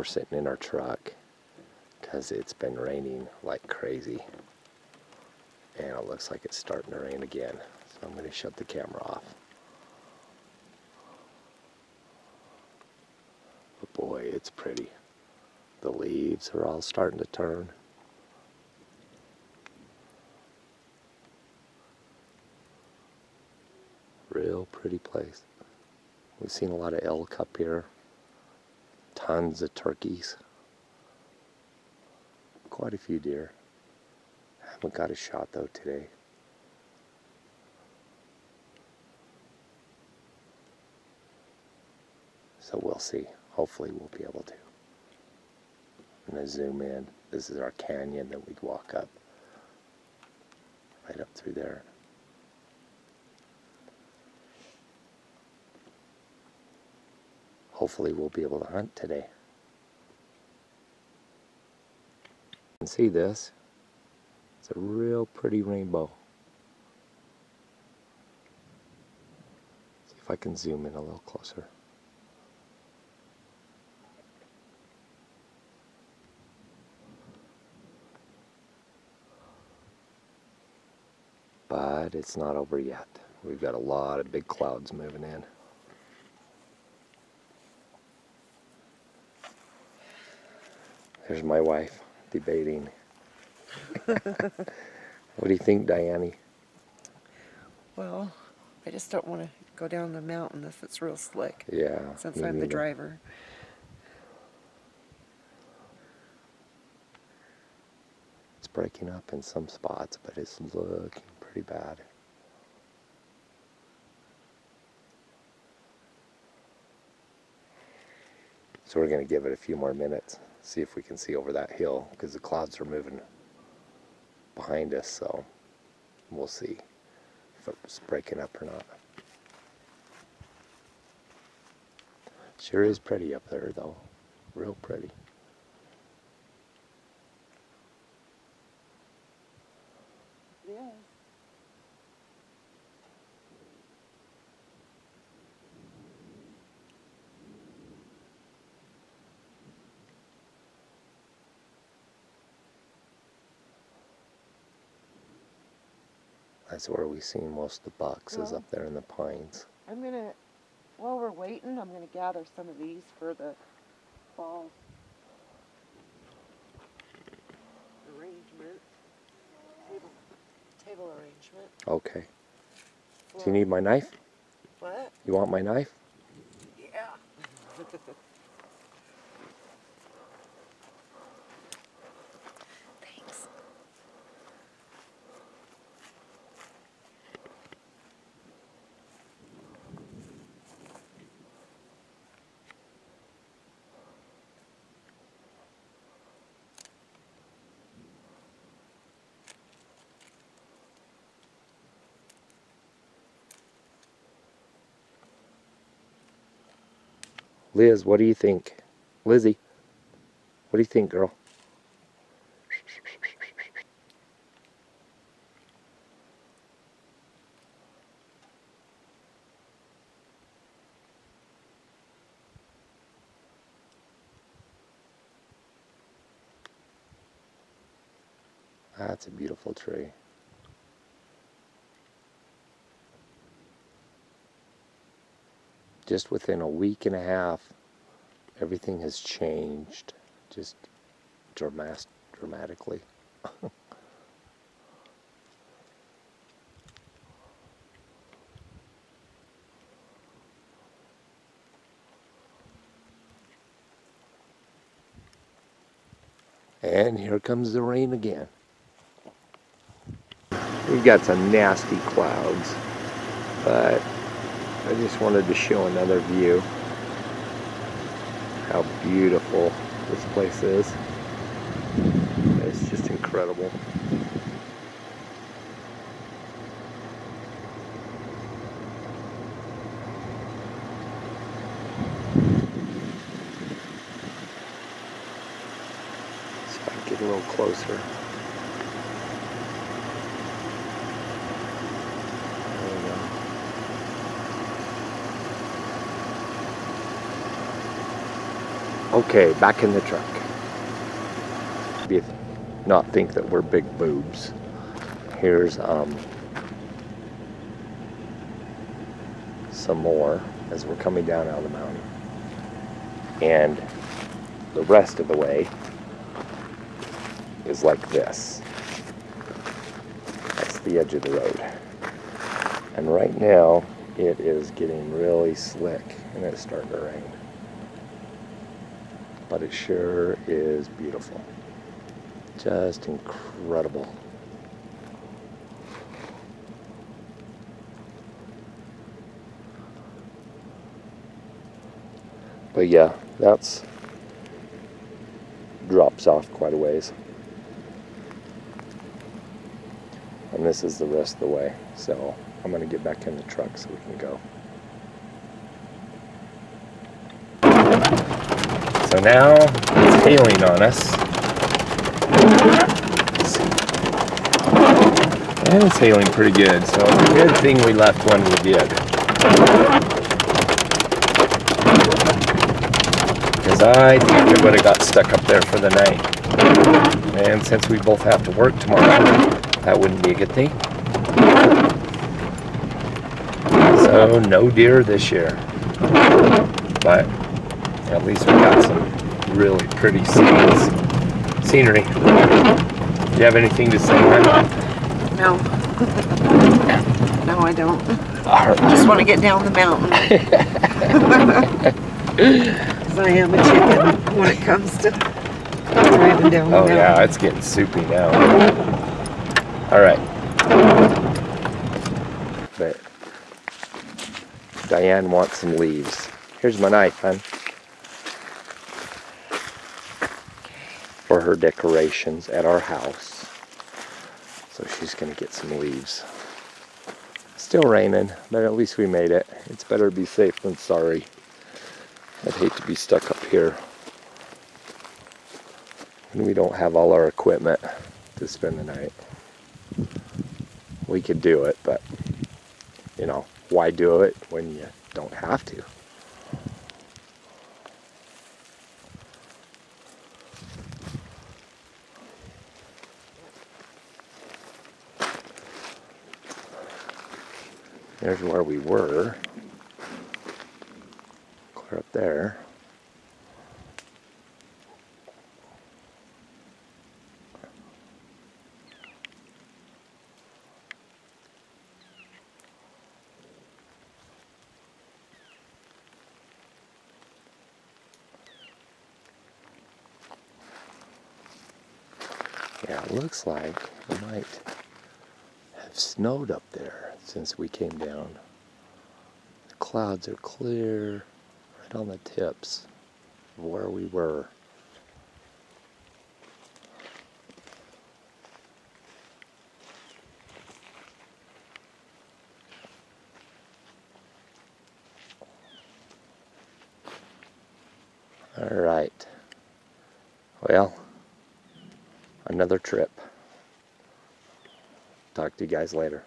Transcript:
we're sitting in our truck because it's been raining like crazy. And it looks like it's starting to rain again. So I'm going to shut the camera off. But boy, it's pretty. The leaves are all starting to turn. Real pretty place. We've seen a lot of elk up here. Tons of turkeys. Quite a few deer. Haven't got a shot though today. So we'll see. Hopefully we'll be able to. I'm going to zoom in. This is our canyon that we'd walk up. Right up through there. Hopefully we'll be able to hunt today. You can see this. It's a real pretty rainbow. See if I can zoom in a little closer. But it's not over yet. We've got a lot of big clouds moving in. There's my wife debating. what do you think, Diane? Well, I just don't want to go down the mountain if it's real slick, Yeah. since I'm the driver. It's breaking up in some spots, but it's looking pretty bad. So we're going to give it a few more minutes, see if we can see over that hill, because the clouds are moving behind us, so we'll see if it's breaking up or not. Sure is pretty up there, though. Real pretty. Yeah. That's where we seen most of the bucks, is Well- up there in the pines. I'm gonna, while we're waiting, I'm gonna gather some of these for the fall arrangement, table, table arrangement. Okay. Do you need my knife? What? You want my knife? Yeah. Liz, what do you think? Lizzie, what do you think, girl? That's a beautiful tree. Just within a week and a half, everything has changed just dramas- dramatically. and here comes the rain again. We've got some nasty clouds, but I just wanted to show another view how beautiful this place is. It's just incredible. So I get a little closer. Okay, back in the truck. Not think that we're big boobs. Here's um, some more as we're coming down out of the mountain. And the rest of the way is like this. That's the edge of the road. And right now it is getting really slick and it's starting to rain. But it sure is beautiful. Just incredible. But yeah, that's drops off quite a ways. And this is the rest of the way. So I'm going to get back in the truck so we can go. So now it's hailing on us. And it's hailing pretty good, so it's a good thing we left one when we did. Because I think we would have got stuck up there for the night. And since we both have to work tomorrow, that wouldn't be a good thing. So no deer this year. But at least we got some really pretty scenes, scenery. Do you have anything to say? No. no, I don't. Right. Just want to get down the mountain. Because I am a chicken when it comes to driving down the Oh mountain. yeah, it's getting soupy now. All right. But Diane wants some leaves. Here's my knife, hon. For her decorations at our house. So she's gonna get some leaves. Still raining, but at least we made it. It's better to be safe than sorry. I'd hate to be stuck up here and we don't have all our equipment to spend the night. We could do it, but you know, why do it when you don't have to? There's where we were. Clear up there. Yeah, it looks like it might have snowed up there since we came down. The clouds are clear right on the tips of where we were. All right. Well, another trip. Talk to you guys later.